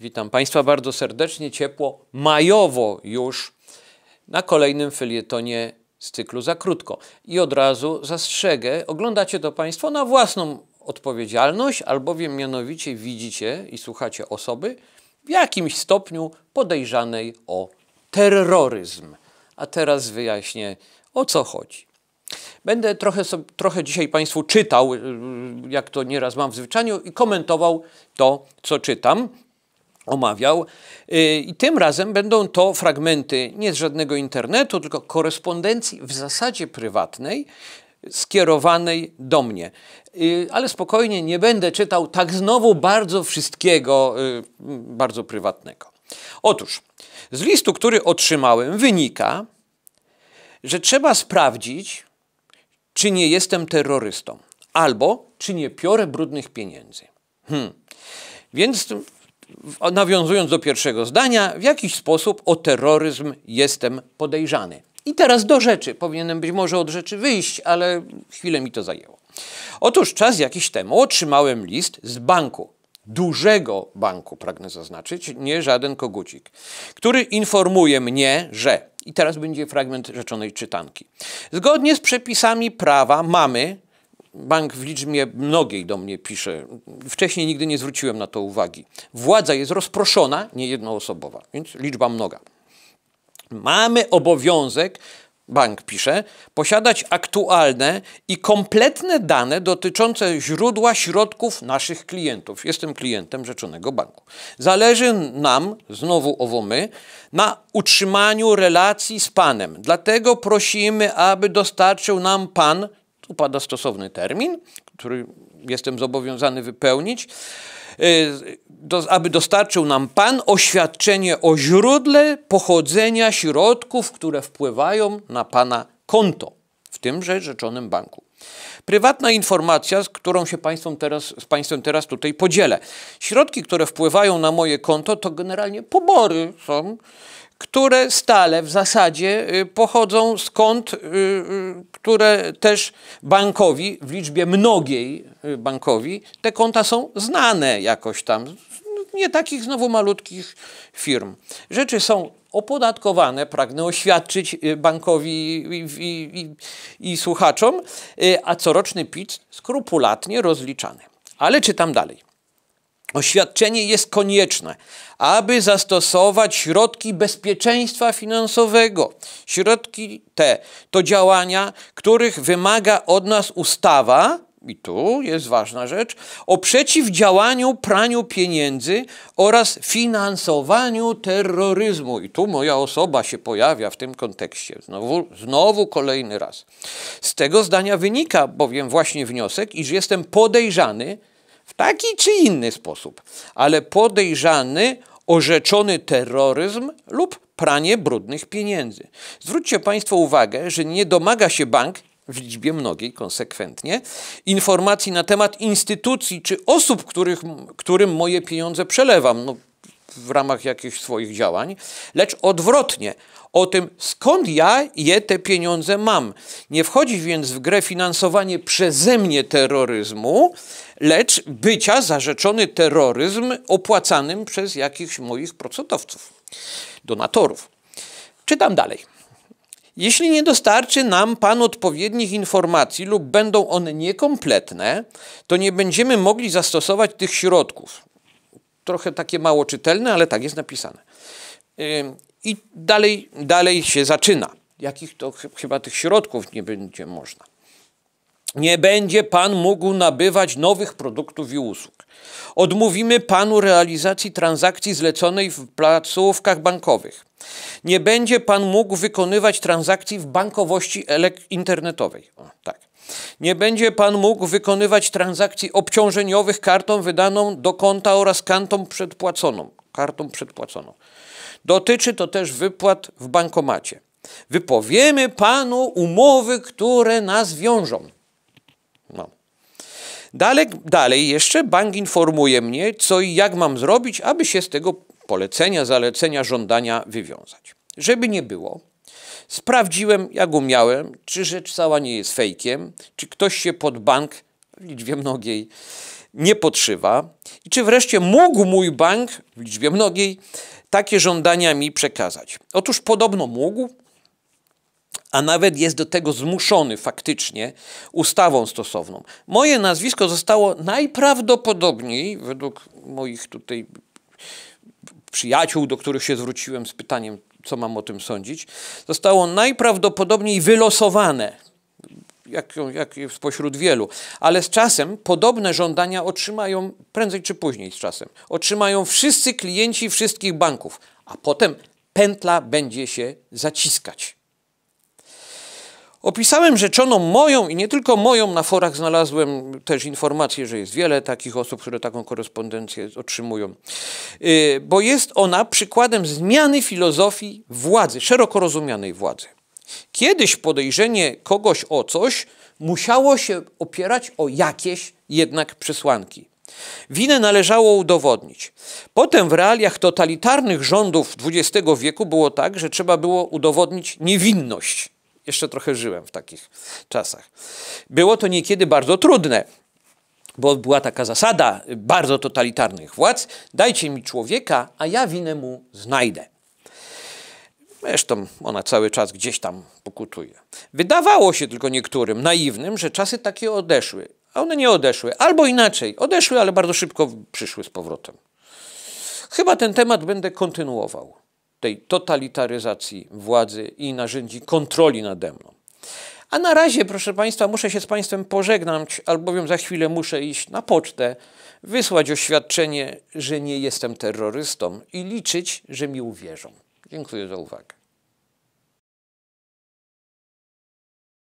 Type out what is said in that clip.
Witam Państwa bardzo serdecznie, ciepło, majowo już na kolejnym felietonie z cyklu za krótko. I od razu zastrzegę, oglądacie to Państwo na własną odpowiedzialność, albowiem mianowicie widzicie i słuchacie osoby w jakimś stopniu podejrzanej o terroryzm. A teraz wyjaśnię, o co chodzi. Będę trochę, trochę dzisiaj Państwu czytał, y, jak to nieraz mam w zwyczaju, i komentował to, co czytam, omawiał. Y, I tym razem będą to fragmenty nie z żadnego internetu, tylko korespondencji w zasadzie prywatnej, skierowanej do mnie. Y, ale spokojnie, nie będę czytał tak znowu bardzo wszystkiego, bardzo prywatnego. Otóż, z listu, który otrzymałem, wynika, że trzeba sprawdzić, czy nie jestem terrorystą, albo czy nie piorę brudnych pieniędzy. Hmm. Więc nawiązując do pierwszego zdania, w jakiś sposób o terroryzm jestem podejrzany. I teraz do rzeczy. Powinienem być może od rzeczy wyjść, ale chwilę mi to zajęło. Otóż czas jakiś temu otrzymałem list z banku, dużego banku, pragnę zaznaczyć, nie żaden kogucik, który informuje mnie, że i teraz będzie fragment rzeczonej czytanki. Zgodnie z przepisami prawa mamy, bank w liczbie mnogiej do mnie pisze, wcześniej nigdy nie zwróciłem na to uwagi, władza jest rozproszona, nie jednoosobowa, więc liczba mnoga. Mamy obowiązek bank pisze, posiadać aktualne i kompletne dane dotyczące źródła środków naszych klientów. Jestem klientem rzeczonego banku. Zależy nam, znowu owo my, na utrzymaniu relacji z Panem. Dlatego prosimy, aby dostarczył nam Pan, tu pada stosowny termin, który jestem zobowiązany wypełnić, y, aby dostarczył nam Pan oświadczenie o źródle pochodzenia środków, które wpływają na Pana konto w tymże rzeczonym banku. Prywatna informacja, z którą się państwem teraz, z Państwem teraz tutaj podzielę. Środki, które wpływają na moje konto, to generalnie pobory są które stale w zasadzie y, pochodzą skąd, y, y, które też bankowi, w liczbie mnogiej bankowi, te konta są znane jakoś tam. Nie takich znowu malutkich firm. Rzeczy są opodatkowane, pragnę oświadczyć bankowi i, i, i, i słuchaczom, a coroczny PIT skrupulatnie rozliczany. Ale czytam dalej. Oświadczenie jest konieczne, aby zastosować środki bezpieczeństwa finansowego. Środki te to działania, których wymaga od nas ustawa, i tu jest ważna rzecz, o przeciwdziałaniu praniu pieniędzy oraz finansowaniu terroryzmu. I tu moja osoba się pojawia w tym kontekście. Znowu, znowu kolejny raz. Z tego zdania wynika bowiem właśnie wniosek, iż jestem podejrzany w taki czy inny sposób, ale podejrzany orzeczony terroryzm lub pranie brudnych pieniędzy. Zwróćcie Państwo uwagę, że nie domaga się bank w liczbie mnogiej konsekwentnie informacji na temat instytucji czy osób, których, którym moje pieniądze przelewam. No, w ramach jakichś swoich działań, lecz odwrotnie o tym, skąd ja je te pieniądze mam. Nie wchodzi więc w grę finansowanie przeze mnie terroryzmu, lecz bycia zarzeczony terroryzm opłacanym przez jakichś moich procentowców, donatorów. Czytam dalej. Jeśli nie dostarczy nam Pan odpowiednich informacji lub będą one niekompletne, to nie będziemy mogli zastosować tych środków. Trochę takie mało czytelne, ale tak jest napisane. I dalej, dalej się zaczyna. Jakich to chyba tych środków nie będzie można. Nie będzie Pan mógł nabywać nowych produktów i usług. Odmówimy Panu realizacji transakcji zleconej w placówkach bankowych. Nie będzie Pan mógł wykonywać transakcji w bankowości internetowej. O, tak. Nie będzie Pan mógł wykonywać transakcji obciążeniowych kartą wydaną do konta oraz kartą przedpłaconą. Kartą przedpłaconą. Dotyczy to też wypłat w bankomacie. Wypowiemy Panu umowy, które nas wiążą. No. Dalej, dalej jeszcze bank informuje mnie, co i jak mam zrobić, aby się z tego polecenia, zalecenia, żądania wywiązać. Żeby nie było, sprawdziłem, jak umiałem, czy rzecz cała nie jest fejkiem, czy ktoś się pod bank w liczbie mnogiej nie podszywa? I czy wreszcie mógł mój bank, w liczbie mnogiej, takie żądania mi przekazać? Otóż podobno mógł, a nawet jest do tego zmuszony faktycznie ustawą stosowną. Moje nazwisko zostało najprawdopodobniej, według moich tutaj przyjaciół, do których się zwróciłem z pytaniem, co mam o tym sądzić, zostało najprawdopodobniej wylosowane, jak, jak spośród wielu, ale z czasem podobne żądania otrzymają, prędzej czy później z czasem, otrzymają wszyscy klienci wszystkich banków, a potem pętla będzie się zaciskać. Opisałem rzeczoną moją i nie tylko moją, na forach znalazłem też informację, że jest wiele takich osób, które taką korespondencję otrzymują, y, bo jest ona przykładem zmiany filozofii władzy, szeroko rozumianej władzy. Kiedyś podejrzenie kogoś o coś musiało się opierać o jakieś jednak przesłanki. Winę należało udowodnić. Potem w realiach totalitarnych rządów XX wieku było tak, że trzeba było udowodnić niewinność jeszcze trochę żyłem w takich czasach. Było to niekiedy bardzo trudne, bo była taka zasada bardzo totalitarnych władz: dajcie mi człowieka, a ja winę mu znajdę. Zresztą ona cały czas gdzieś tam pokutuje. Wydawało się tylko niektórym naiwnym, że czasy takie odeszły, a one nie odeszły. Albo inaczej, odeszły, ale bardzo szybko przyszły z powrotem. Chyba ten temat będę kontynuował tej totalitaryzacji władzy i narzędzi kontroli nade mną. A na razie, proszę Państwa, muszę się z Państwem pożegnać, albowiem za chwilę muszę iść na pocztę, wysłać oświadczenie, że nie jestem terrorystą i liczyć, że mi uwierzą. Dziękuję za uwagę.